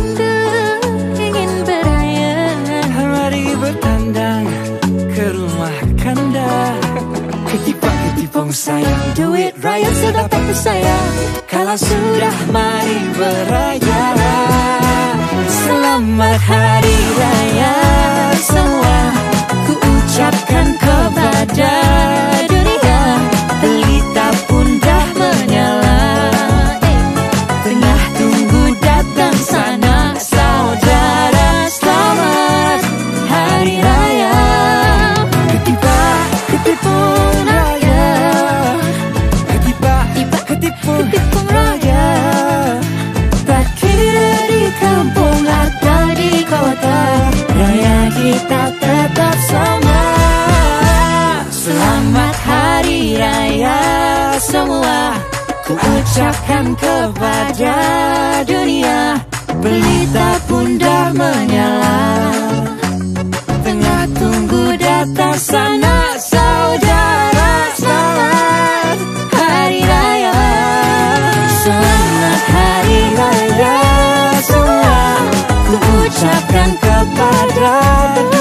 Dinda ingin beraya. Mari bertandang ke rumah kanda. Ketipak ketipung sayang. Duit raya sudah tak sayang Kalau sudah mari beraya. Selamat Hari Ku ucapkan kepada dunia Pelita pun dah menyala. Tengah tunggu datang sana saudara Selamat Hari Raya. Selamat Hari Raya semua. Ku ucapkan kepada dunia